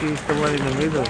She's the one in the middle.